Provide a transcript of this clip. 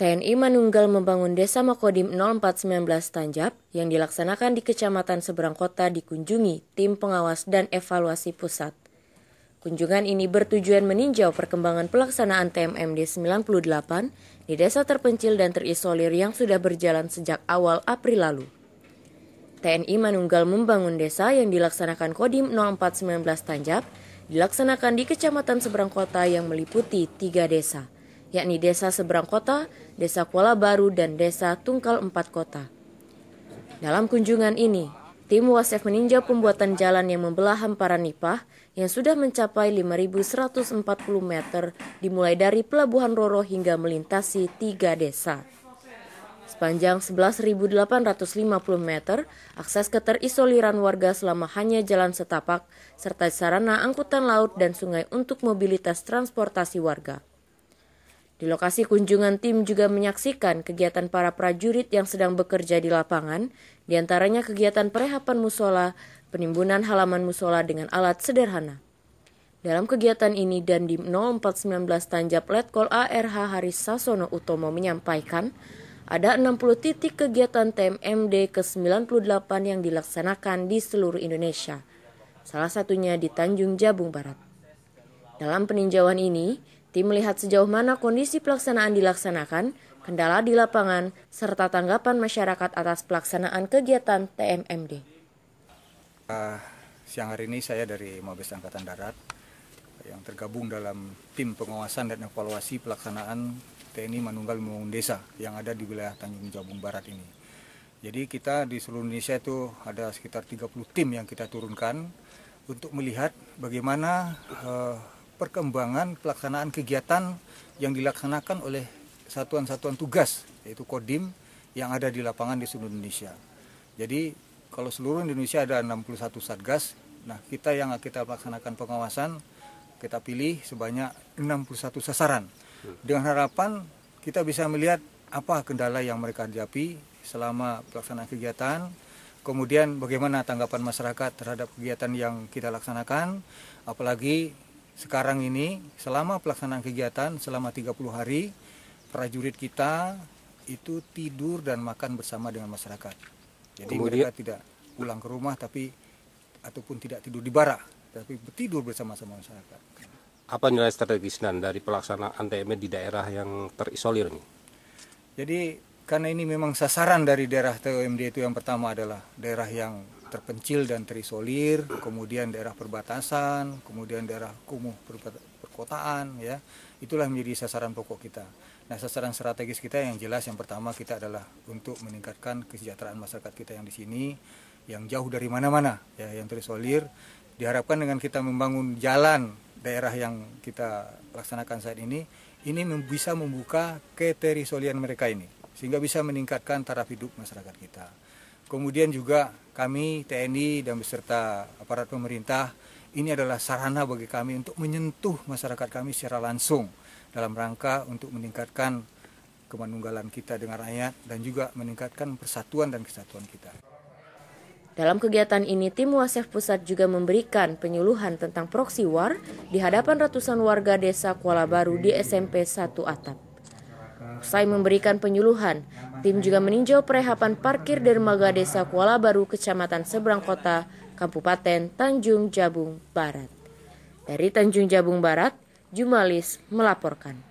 TNI Manunggal membangun Desa Makodim 0419 Tanjab yang dilaksanakan di Kecamatan Seberang Kota dikunjungi tim pengawas dan evaluasi pusat. Kunjungan ini bertujuan meninjau perkembangan pelaksanaan TMMD 98 di desa terpencil dan terisolir yang sudah berjalan sejak awal April lalu. TNI Manunggal membangun desa yang dilaksanakan Kodim 0419 Tanjab dilaksanakan di Kecamatan Seberang Kota yang meliputi tiga desa – yakni Desa Seberang Kota, Desa Kuala Baru, dan Desa Tungkal Empat Kota. Dalam kunjungan ini, tim Wasef meninjau pembuatan jalan yang membelah hamparan Nipah yang sudah mencapai 5.140 meter dimulai dari Pelabuhan Roro hingga melintasi tiga desa. Sepanjang 11.850 meter, akses keterisoliran warga selama hanya jalan setapak, serta sarana angkutan laut dan sungai untuk mobilitas transportasi warga. Di lokasi kunjungan tim juga menyaksikan kegiatan para prajurit yang sedang bekerja di lapangan, di antaranya kegiatan perehapan musola, penimbunan halaman musola dengan alat sederhana. Dalam kegiatan ini dan di 0419 Tanjab Letkol ARH Haris Sasono Utomo menyampaikan, ada 60 titik kegiatan TMMD ke-98 yang dilaksanakan di seluruh Indonesia, salah satunya di Tanjung Jabung Barat. Dalam peninjauan ini, Tim melihat sejauh mana kondisi pelaksanaan dilaksanakan, kendala di lapangan, serta tanggapan masyarakat atas pelaksanaan kegiatan TMMD. Uh, siang hari ini saya dari Mabes Angkatan Darat yang tergabung dalam tim pengawasan dan evaluasi pelaksanaan TNI Manunggal Membangun Desa yang ada di wilayah Tanjung Jabung Barat ini. Jadi kita di seluruh Indonesia itu ada sekitar 30 tim yang kita turunkan untuk melihat bagaimana uh, perkembangan pelaksanaan kegiatan yang dilaksanakan oleh satuan-satuan tugas yaitu Kodim yang ada di lapangan di seluruh Indonesia. Jadi kalau seluruh Indonesia ada 61 satgas, nah kita yang kita laksanakan pengawasan kita pilih sebanyak 61 sasaran dengan harapan kita bisa melihat apa kendala yang mereka hadapi selama pelaksanaan kegiatan, kemudian bagaimana tanggapan masyarakat terhadap kegiatan yang kita laksanakan, apalagi sekarang ini selama pelaksanaan kegiatan selama 30 hari prajurit kita itu tidur dan makan bersama dengan masyarakat. Jadi Kemudian, mereka tidak pulang ke rumah tapi ataupun tidak tidur di barak tapi tidur bersama-sama masyarakat. Apa nilai strategis dan dari pelaksanaan TME di daerah yang terisolir ini? Jadi karena ini memang sasaran dari daerah TMD itu yang pertama adalah daerah yang terpencil dan terisolir, kemudian daerah perbatasan, kemudian daerah kumuh perkotaan, ya itulah menjadi sasaran pokok kita. Nah sasaran strategis kita yang jelas yang pertama kita adalah untuk meningkatkan kesejahteraan masyarakat kita yang di sini, yang jauh dari mana-mana, ya yang terisolir. Diharapkan dengan kita membangun jalan daerah yang kita laksanakan saat ini, ini bisa membuka keterisolian mereka ini, sehingga bisa meningkatkan taraf hidup masyarakat kita. Kemudian juga kami TNI dan beserta aparat pemerintah ini adalah sarana bagi kami untuk menyentuh masyarakat kami secara langsung dalam rangka untuk meningkatkan kemanunggalan kita dengan rakyat dan juga meningkatkan persatuan dan kesatuan kita. Dalam kegiatan ini, tim Wasef Pusat juga memberikan penyuluhan tentang proxy war di hadapan ratusan warga desa Kuala Baru di SMP 1 Atap. Usai memberikan penyuluhan, tim juga meninjau perehapan parkir dermaga desa Kuala Baru, Kecamatan Seberang Kota, Kabupaten Tanjung Jabung Barat. Dari Tanjung Jabung Barat, Jumalis melaporkan.